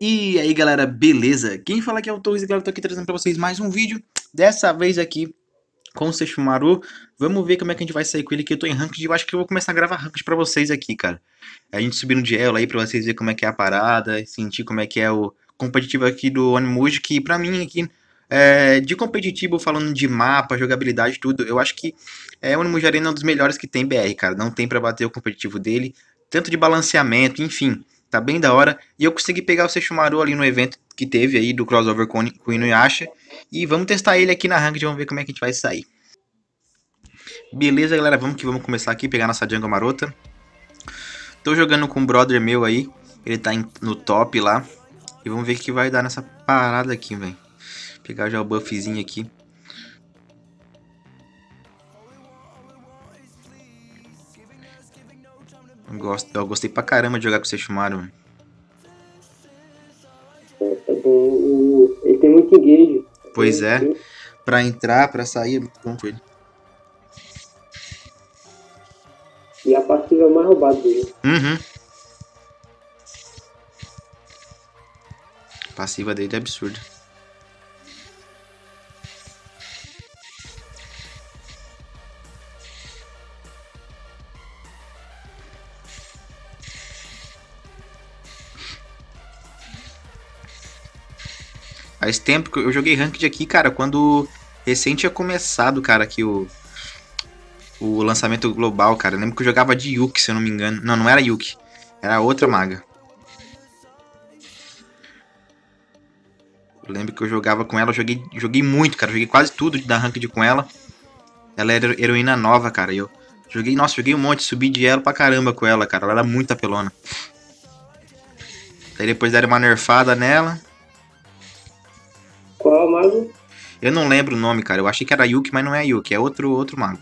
E aí galera, beleza? Quem fala aqui é o Torres e galera, tô aqui trazendo pra vocês mais um vídeo. Dessa vez aqui com o Seixumaru Vamos ver como é que a gente vai sair com ele, que eu tô em ranked. Eu acho que eu vou começar a gravar ranked pra vocês aqui, cara. A gente subindo de elo aí pra vocês verem como é que é a parada Sentir como é que é o competitivo aqui do Onimuji Que pra mim aqui, é, de competitivo, falando de mapa, jogabilidade, tudo Eu acho que é, o Onimuji Arena é um dos melhores que tem BR, cara. Não tem pra bater o competitivo dele Tanto de balanceamento, enfim tá bem da hora. E eu consegui pegar o Seixumaru ali no evento que teve aí do crossover com, o Inuyasha. E vamos testar ele aqui na ranked, vamos ver como é que a gente vai sair. Beleza, galera, vamos que vamos começar aqui, pegar nossa jungle marota. Tô jogando com um brother meu aí, ele tá no top lá. E vamos ver o que vai dar nessa parada aqui, velho. Pegar já o buffzinho aqui. Eu, gosto, eu gostei pra caramba de jogar com o Seixumaru, mano. É, bom. Ele tem muito engage. Pois é. Pra entrar, pra sair, é muito bom com ele. E a passiva é mais roubada dele. Uhum. A passiva dele é absurda. Faz tempo que eu joguei Ranked aqui, cara, quando recém tinha começado, cara, aqui o, o lançamento global, cara. Eu lembro que eu jogava de Yuki, se eu não me engano. Não, não era Yuki. Era outra maga. Eu lembro que eu jogava com ela, eu joguei, joguei muito, cara. Joguei quase tudo da Ranked com ela. Ela era heroína nova, cara. E eu joguei, nossa, joguei um monte, subi de ela pra caramba com ela, cara. Ela era muito apelona. Daí depois deram uma nerfada nela. Mago? Eu não lembro o nome, cara. Eu achei que era Yuki, mas não é Yuki. É outro, outro mago.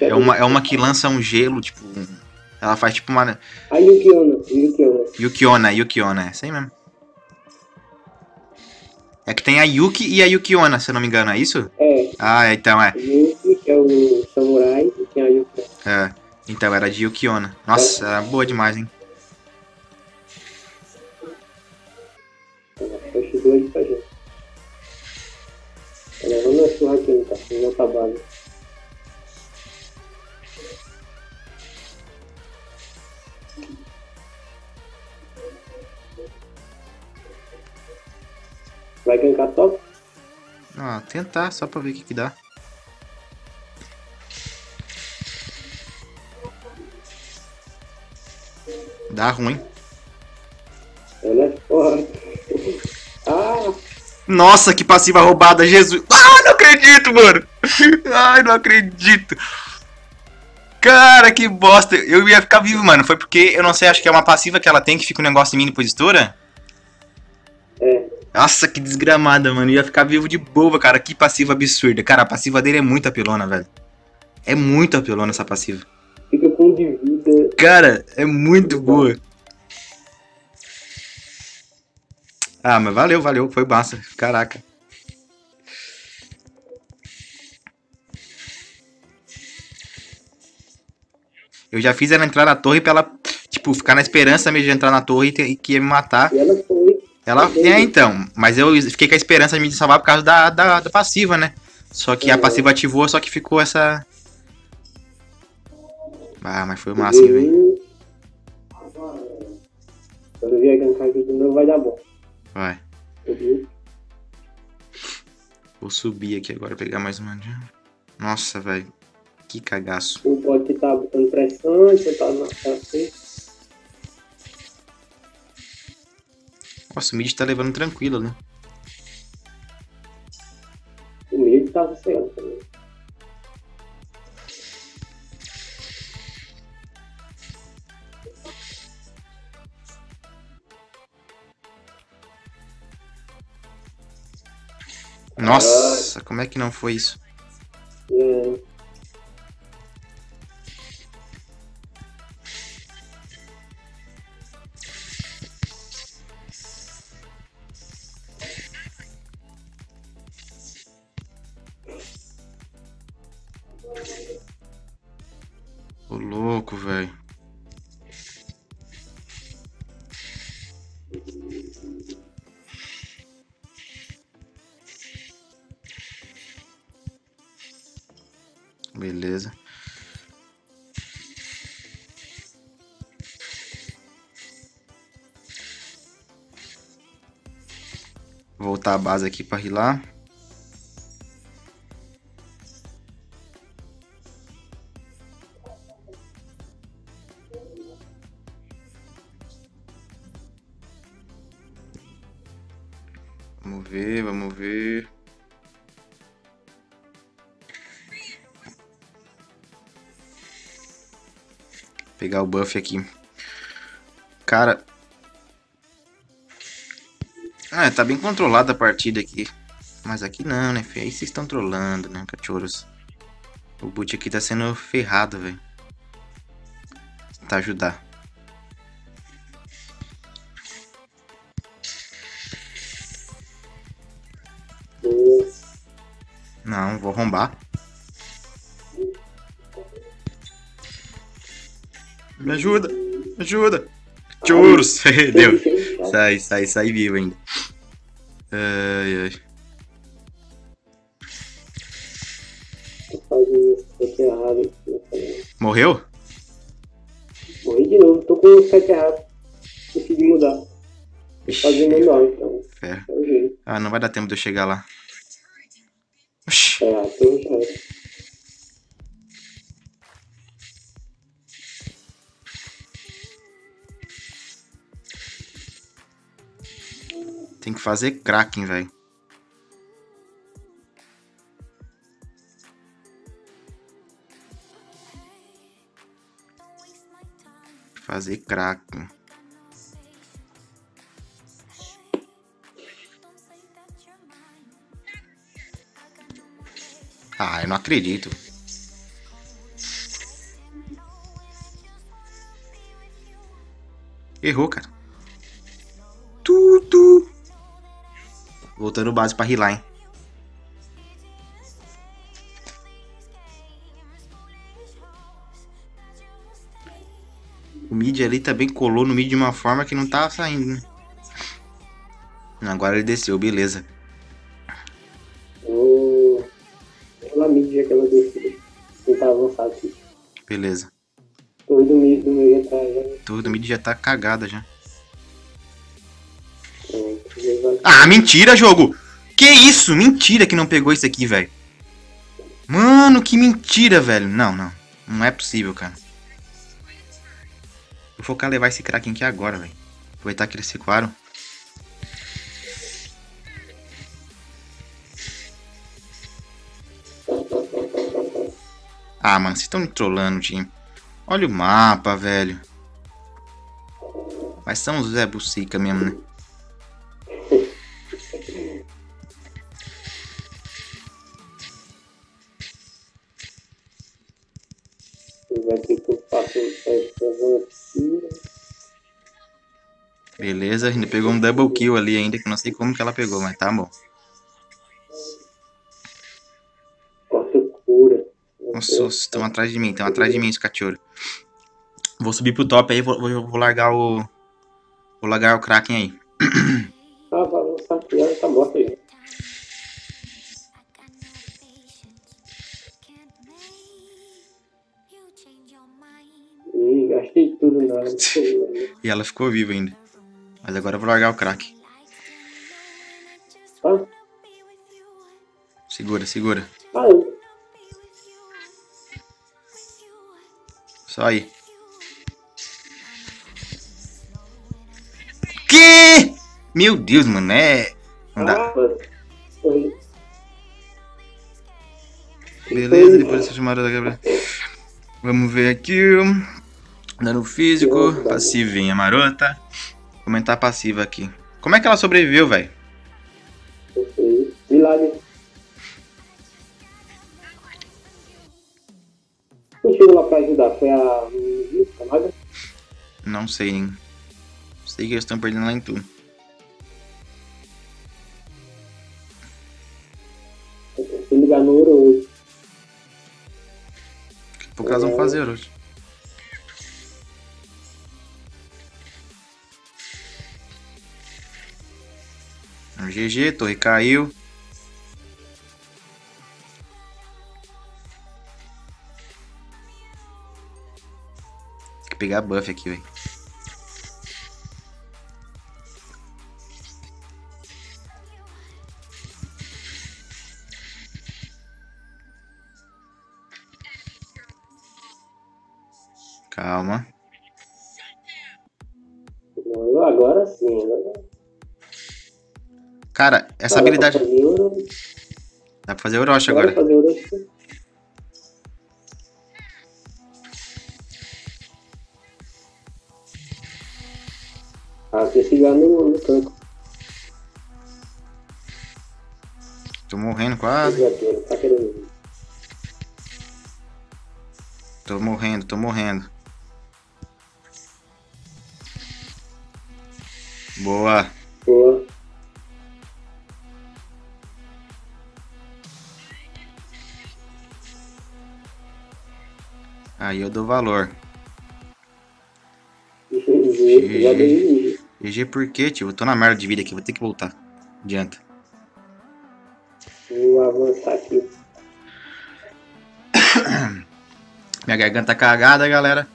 É uma, é uma que lança um gelo, tipo. Ela faz tipo uma. A Yukiona. Yukiona. Yukiona, Yukiona, é essa aí mesmo. É que tem a Yuki e a Yukiona, se eu não me engano, é isso? É. Ah, então é. Yuki, que é o samurai, e tem a Yukiona. É. Então era de Yukiona. Nossa, era boa demais, hein? Pra gente. Tá levando a surra aqui, tá? Tá. Vai gankar top? Ah, tentar, só pra ver o que que dá. Dá ruim. Ela é foda. Ah! Nossa, que passiva roubada, Jesus. Ah, não acredito, mano. Ai, não acredito. Cara, que bosta. Eu ia ficar vivo, mano. Foi porque, eu não sei, acho que é uma passiva que ela tem que fica um negócio em mim depois estoura. É. Nossa, que desgramada, mano. Eu ia ficar vivo de boa, cara. Que passiva absurda. Cara, a passiva dele é muito apelona, velho. É muito apelona essa passiva. Fica com. Cara, é muito boa. Ah, mas valeu, valeu. Foi massa. Caraca. Eu já fiz ela entrar na torre pra ela, tipo, ficar na esperança mesmo de entrar na torre e, que ia me matar. E ela foi. Ela, é, então, mas eu fiquei com a esperança de me salvar por causa da, da, da passiva, né? Só que a Uhum. passiva ativou, só que ficou essa. Ah, mas foi massa, hein, velho. Quando vier gankar aqui de novo vai dar bom. Vai. Entendeu? Vou subir aqui agora, pegar mais uma. Nossa, velho. Que cagaço. O que tá botando pressão, tentar na frente. Nossa, o mid tá levando tranquilo, né? O meio tá sossegado também. Nossa, como é que não foi isso? Beleza. Voltar a base aqui para rilar. Pegar o buff aqui. Cara. Ah, tá bem controlada a partida aqui. Mas aqui não, né, Aí vocês estão trolando, né, cachorros. O boot aqui tá sendo ferrado, velho. Tentar ajudar. Não, vou arrombar. Me ajuda, me ajuda. Churros, deu. Sai, sai, sai vivo ainda. Ai, ai. Morreu? Morri de novo, tô com o sete errado. Consegui mudar. Tô fazendo manual, então. É. Ah, não vai dar tempo de eu chegar lá. Oxi. É, então já Tem que fazer Kraken, velho. Fazer Kraken. Ah, eu não acredito. Errou, cara. Voltando base pra hein? O mid ali também colou no mid de uma forma que não tava saindo, né? Agora ele desceu, beleza. Vou. Na mídia que ela desceu. Tentar avançar aqui. Beleza. Tô do meio, do atrás já. Tudo, o mid já tá cagada já. Vai- Ah, mentira, jogo! Que isso? Mentira que não pegou isso aqui, velho. Mano, que mentira, velho. Não, não. Não é possível, cara. Vou focar levar esse Kraken aqui agora, velho. Aproveitar que eles recuaram. Ah, mano, vocês estão me trollando, time. Olha o mapa, velho. Mas são os Zé Bucica mesmo, né? Beleza, ainda pegou um double kill ali ainda, que não sei como que ela pegou, mas tá bom. Nossa, estão atrás de mim, estão atrás de mim, os cachorros. Vou subir pro top aí, vou, vou, largar o. Vou largar o Kraken aí. Ah, vai avançar aqui. Tá morta aí. Ih, gastei tudo né? E ela ficou viva ainda. Mas agora eu vou largar o Kraken. Ah, Segura, segura. Só aí. Que? Meu Deus, mano, é. Não dá. ah. Beleza, depois dessa chamada da Gabriela. Vamos ver aqui. Dano físico, passivinha marota. Comentar passiva aqui. Como é que ela sobreviveu, velho? Milagre. Quem chegou lá pra ajudar? Foi a Camada? Não sei, hein? Sei que eles estão perdendo lá em tudo. Fui ligar no ouro hoje. A pouco elas vão fazer hoje. GG, torre caiu. Tem que pegar buff aqui, velho. Cara, essa Ah, habilidade. Dá pra fazer Euro, Dá pra fazer Orochi dá agora. fazer Euro. Ah, tem chegar no, no campo. Tô morrendo quase. Tá querendo. Tô morrendo, tô morrendo. Boa. Aí eu dou valor. GG por quê, tio? Eu tô na merda de vida aqui, vou ter que voltar. Adianta. Vou avançar aqui. Minha garganta cagada, galera.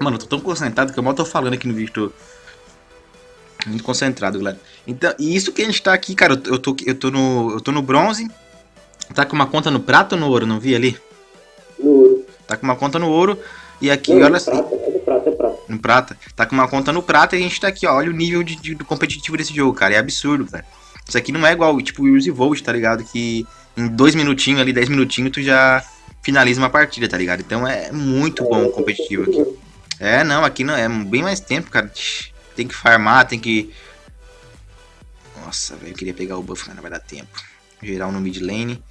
Mano, eu tô tão concentrado que eu mal tô falando aqui no vídeo. Tô muito concentrado, galera. Então, e isso que a gente tá aqui, cara, eu, tô, eu tô no. Eu tô no bronze. Tá com uma conta no prata ou no ouro? Não vi ali? Tá com uma conta no ouro. E aqui, Não, olha é só. prata, é prata, é prata. No prata. Tá com uma conta no prata e a gente tá aqui, ó. Olha o nível de, de- do competitivo desse jogo, cara. É absurdo, cara. Isso aqui não é igual, tipo, o Use Volt, tá ligado? Que em dois minutinhos ali, dez minutinhos, tu já finaliza uma partida, tá ligado? Então é muito bom o competitivo aqui. É, não, aqui não é bem mais tempo, cara. Tem que farmar, tem que. Nossa, velho, eu queria pegar o buff, mas não vai dar tempo. Geral no mid lane.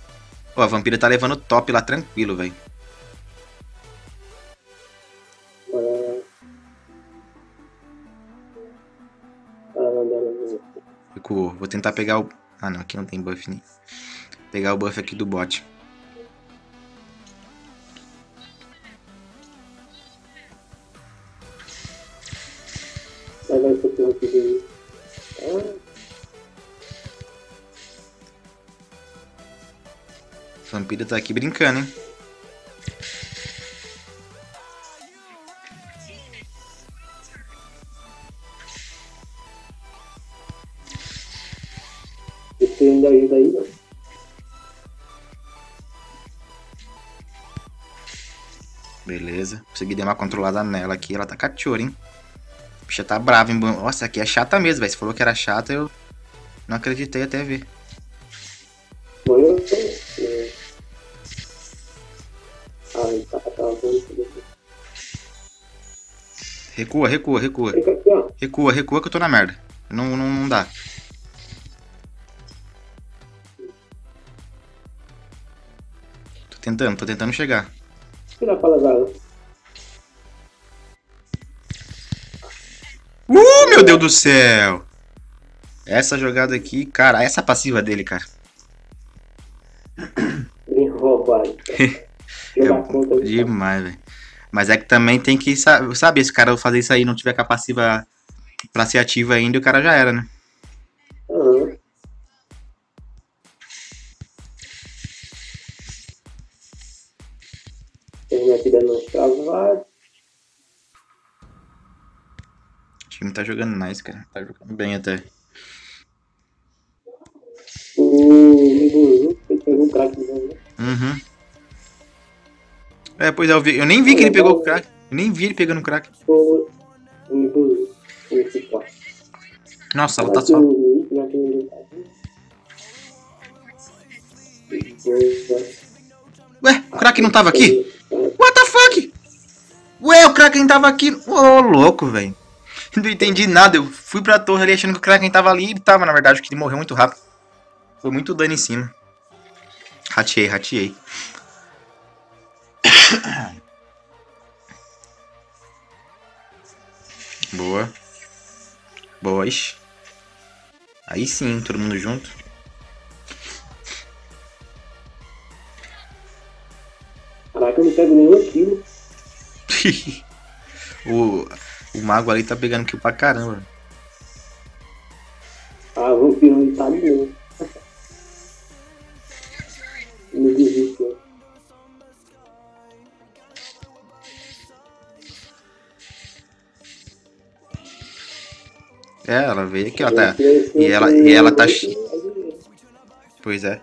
Pô, a vampira tá levando top lá tranquilo, velho. Vou tentar pegar o. Ah, não, aqui não tem buff nem. Pegar o buff aqui do bot. Vampira tá aqui brincando, hein? Ajuda aí, não? Beleza. Consegui dar uma controlada nela aqui. Ela tá cachorra, hein? A bicha tá brava, hein? Nossa, aqui é chata mesmo, velho. Você falou que era chata, eu não acreditei até ver. Tá. Recua, recua, recua. Recua, recua que eu tô na merda. Não, não, não dá. Tentando, tô tentando chegar. Tira levar ela. Uh, meu Deus do céu! Essa jogada aqui, cara, essa passiva dele, cara. Bem roubado. É demais, velho. Mas é que também tem que sa- saber, se o cara fazer isso aí e não tiver com a passiva pra ser ativa ainda, o cara já era, né? Uns travados. O time tá jogando nice, cara. Tá jogando bem até. O Miguel, ele pegou um craque de novo. Uhum. É, pois é, eu, vi- eu nem vi que ele pegou o crack. Eu nem vi ele pegando o crack. O quarto. Nossa, ela tá só. o tá aqui. Ué, o crack não tava aqui? What fuck? Ué, o Kraken tava aqui. Ô, louco, velho. Não entendi nada. Eu fui pra torre ali achando que o Kraken tava ali e tava, na verdade, que ele morreu muito rápido. Foi muito dano em cima. Rateei, rateei. Boa. Boa, ixi. Aí sim, todo mundo junto. Caraca, eu não pego nenhum aquilo. o, o mago ali tá pegando kill pra caramba. vampiro não tá ali não. Né? É, ela veio aqui, ó. Tá. E ela, e ela tá. Pois é.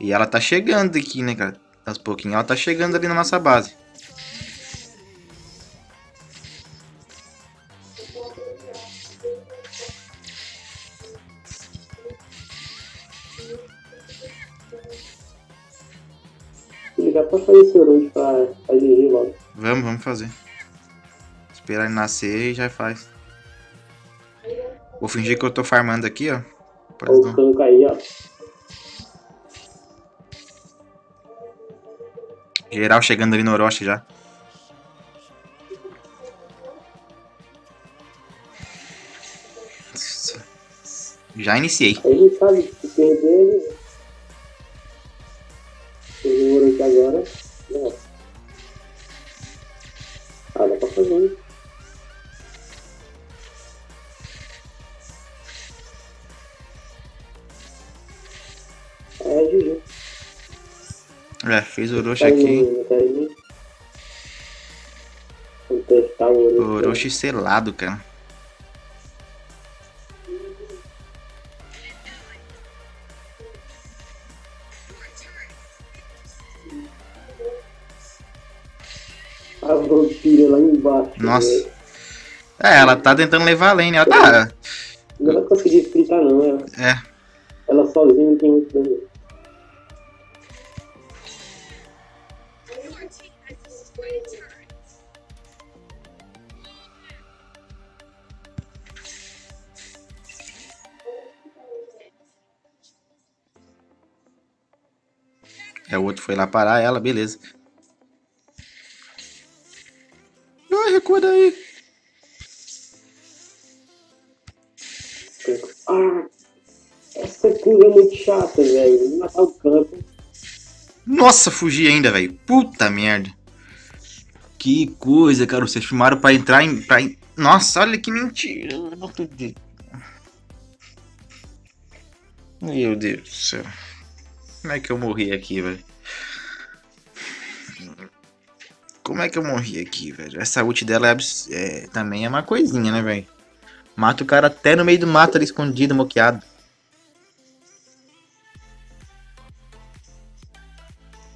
E ela tá chegando aqui, né, cara? Aos pouquinhos. Ela tá chegando ali na nossa base. Ele nascer e já faz. Vou fingir que eu tô farmando aqui, ó. Pra Olha eles o não- aí, ó. Geral chegando ali no Orochi já. Já iniciei. Aí ele sabe que se perder ele. Ele agora. É, fez o Orochi Tá aqui. testar o Orochi. Orochi selado, cara. A vampira lá embaixo. Nossa. né? É, ela tá tentando levar a lane. Ela tá. Não vai conseguir explicar não, ela, É. ela sozinha não tem muito dano. Foi lá parar ela, beleza. Ai, recua daí. Ah, essa coisa é muito chata, velho. Matar o campo. Nossa, fugi ainda, velho. Puta merda. Que coisa, cara. Vocês filmaram pra entrar em. Pra... Nossa, olha que mentira. Meu Deus do céu. Como é que eu morri aqui, velho? Como é que eu morri aqui, velho? Essa ult dela é, é- também é uma coisinha, né, velho? Mata o cara até no meio do mato ali escondido, moqueado.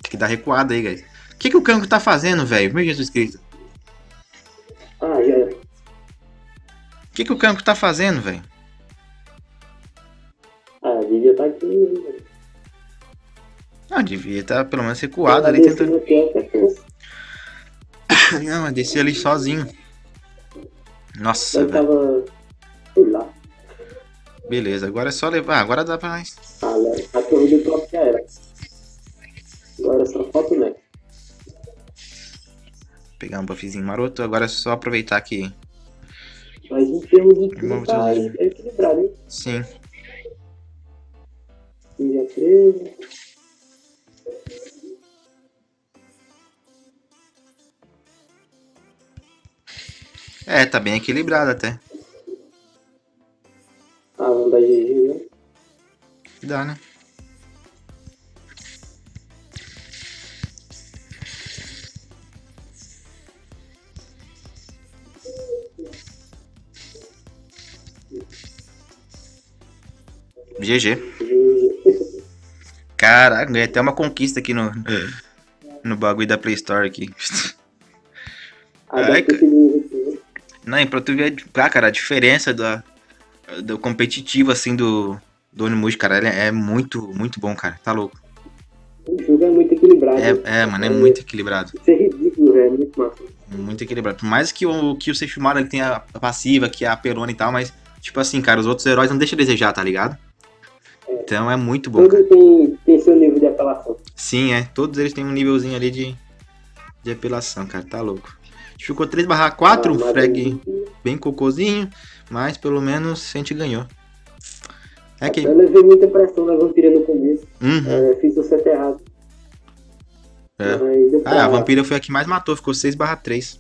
Tem que dar recuada aí, guys. O que, que o Kango tá fazendo, velho? Meu Jesus Cristo. Ah, já. O que, que o Kango tá fazendo, velho? Ah, devia estar aqui. né, velho. Ah, devia estar pelo menos recuado ali tentando. Não, mas desci ali sozinho. Nossa, Eu velho. tava. Sei lá. Beleza, agora é só levar. Agora dá pra. Ah, né? a torre do top já era. Agora só falta o Nex. Pegar um buffzinho maroto. Agora é só aproveitar que. Mas em termos de time tá é equilibrado, hein? Sim. Dia 13. É, tá bem equilibrado até. Ah, vamos dar GG, né? Dá, né? GG. GG. Caraca, ganhei até uma conquista aqui no, no bagulho da Play Store aqui. Ah, Ai, né? Pra tu ver, ah, cara, a diferença da, do competitivo, assim, do, do Onimush, cara, ele é muito, muito bom, cara. Tá louco. O jogo é muito equilibrado. É, é mano, é muito equilibrado. Isso é ridículo, velho. É muito massa. Muito equilibrado. Por mais que o, que o Seixumaru ele tenha a passiva, que é a perona e tal, mas, tipo assim, cara, os outros heróis não deixam a desejar, tá ligado? Então é muito bom. Tudo tem, tem seu nível de apelação. Sim, é. Todos eles têm um nívelzinho ali de, de apelação, cara. Tá louco. Ficou 3 barra 4, um Ah, frag bem cocôzinho, mas pelo menos a gente ganhou. É que. Eu levei muita pressão na vampira no começo. Uhum. É, fiz o set errado. É. Ah, a vampira foi a que mais matou, ficou 6 barra 3.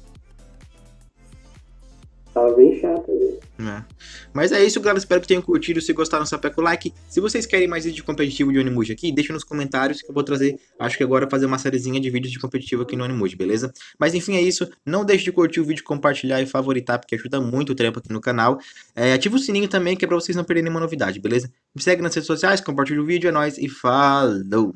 Tava bem chato, né? É. Mas é isso, galera. Espero que tenham curtido. Se gostaram, sapeca o like. Se vocês querem mais vídeo de competitivo de Onimuji aqui, deixa nos comentários que eu vou trazer. Acho que agora fazer uma sériezinha de vídeos de competitivo aqui no Onimuji, beleza? Mas enfim, é isso. Não deixe de curtir o vídeo, compartilhar e favoritar, porque ajuda muito o trampo aqui no canal. É, ativa o sininho também, que é pra vocês não perderem nenhuma novidade, beleza? Me segue nas redes sociais, compartilha o vídeo, é nóis e falou!